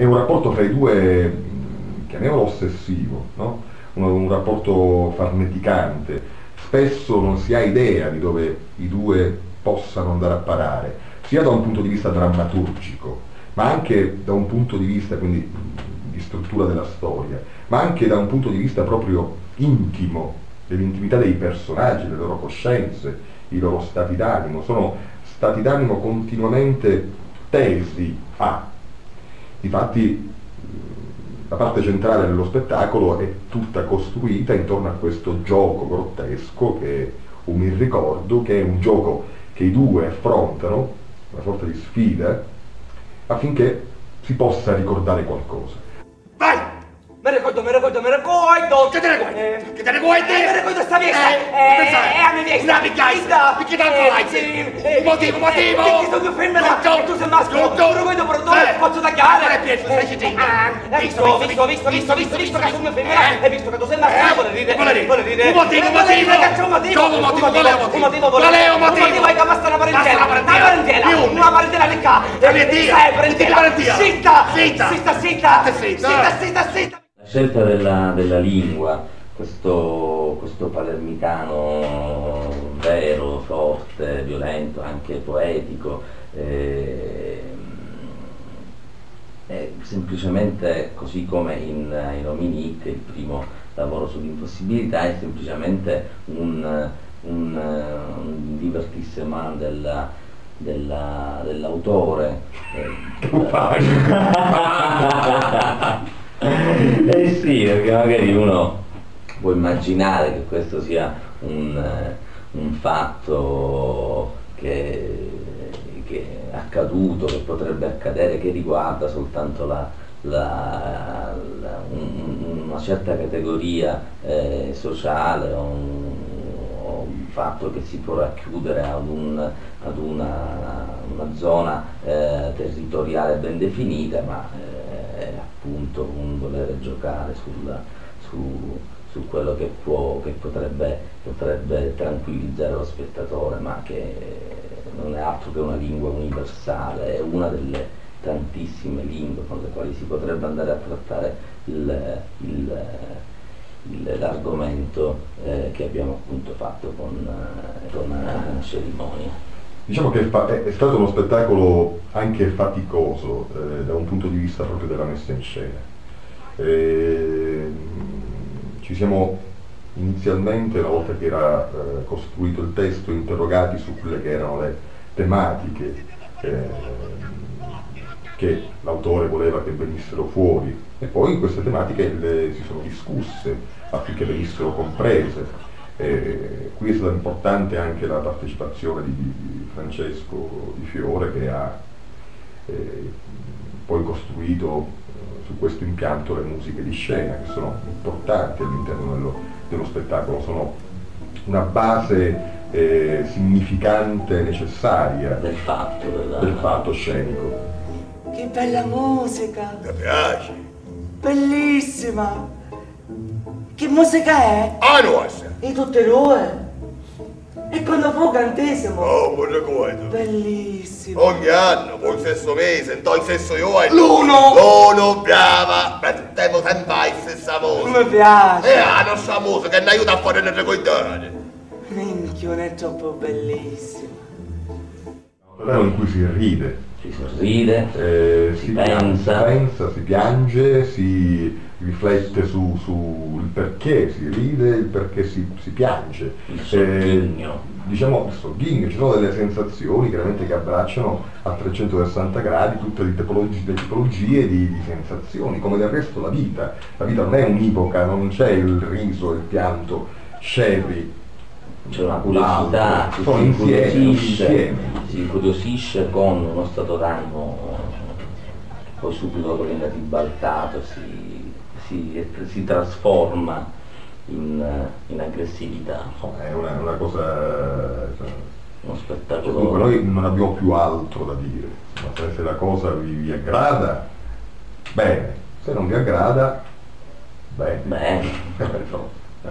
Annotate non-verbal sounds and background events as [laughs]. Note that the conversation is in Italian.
è un rapporto tra i due, chiamiamolo ossessivo, no? un, un rapporto farneticante, spesso non si ha idea di dove i due possano andare a parare, sia da un punto di vista drammaturgico, ma anche da un punto di vista quindi, di struttura della storia, ma anche da un punto di vista proprio intimo, dell'intimità dei personaggi, le loro coscienze, i loro stati d'animo, sono stati d'animo continuamente tesi a. Difatti la parte centrale dello spettacolo è tutta costruita intorno a questo gioco grottesco che è un irricordo, che è un gioco che i due affrontano, una sorta di sfida, affinché si possa ricordare qualcosa. Vai! Me ricordo, me ricordo! Che te ne guardi? Eh, Che te ne guardi? Eh, me ricordo sta fiesta! Eh, pensare. eh, a me fiesta! Una picchiaista! Perché tanto like? Un motivo, un motivo? Perché sono più femmina Tutto. tu sei maschio! Tutto. Me ricordo però dove Eh. posso tagliare! Ancora pietro, stai zittito. Ah, eh, visto, visto, visto, visto, visto, visto che sono più Eh. e visto che tu sei maschio, Eh. vuole dire... Vuole dire. Un motivo, Eh, un motivo. che un motivo! Un motivo? Qual è un motivo, un motivo, Qual è un motivo? Un motivo è che basta una parentela! Una parentela. Una parentela! Di una. Una parentela qua! Eh. Zitta! Zitta. Zitta, zitta! Zitta. Zitta, zitta, scelta della, della lingua, questo, questo palermitano vero, forte, violento, anche poetico, eh, è semplicemente così come in, in Ominic, il primo lavoro sull'impossibilità, è semplicemente un, un, un divertissement della- della- dell'autore. [laughs] eh, [laughs] [laughs] eh sì, perché magari uno può immaginare che questo sia un, eh, un fatto che, che è accaduto, che potrebbe accadere, che riguarda soltanto la, la- la- un- un- una certa categoria eh, sociale o un, un fatto che si può racchiudere ad, un- ad una, una zona eh, territoriale ben definita, ma eh, appunto un volere giocare sulla- su, su quello che, può, che potrebbe, potrebbe tranquillizzare lo spettatore, ma che non è altro che una lingua universale, è una delle tantissime lingue con le quali si potrebbe andare a trattare il- il- l'argomento eh, che abbiamo appunto fatto con, eh, con la cerimonia. Diciamo che è, stato uno spettacolo anche faticoso eh, da un punto di vista proprio della messa in scena. Eh, ci siamo inizialmente, una volta che era eh, costruito il testo, interrogati su quelle che erano le tematiche eh, che l'autore voleva che venissero fuori e poi queste tematiche le- si sono discusse affinché venissero comprese. Eh, qui è stata importante anche la partecipazione di, di Francesco Di Fiore che ha eh, poi costruito eh, su questo impianto le musiche di scena che sono importanti all'interno dello, dello spettacolo, sono una base eh, significante, necessaria Del fatto, della, del fatto scenico. Che bella musica! Ti piace? Bellissima! Che musica è? Ah, E tutte e due? E quando fu cantesimo? Oh, mi ricordo. Bellissimo! Ogni anno, poi il stesso mese, in il stesso giorno. L'uno! L'uno, brava! Mettiamo sempre la stessa Mi musica. piace! E la nostra musica che ne aiuta a fare le ricordare. Minchia, è troppo bellissimo! Quello in cui si ride, si sorride, eh, si, si, pensa, pensa, si piange, si riflette su, su il perché si ride, il perché si, si piange. il sogghigno. diciamo il sogghigno, ci sono delle sensazioni chiaramente che abbracciano a 360 gradi tutte le tipologie, le tipologie di, di sensazioni, come del resto la vita. La vita non è univoca, non c'è il riso, il pianto, scegli. c'è una curiosità, sono si insieme, insieme. Si incuriosisce con uno stato d'animo poi subito dopo viene ribaltato, si, si, si trasforma in, in aggressività. È una, una cosa... Uno Cioè, spettacolo Dunque noi non abbiamo più altro da dire, ma se la cosa vi, vi aggrada, bene, se non vi aggrada, bene. bene. Eh. [laughs] Eh,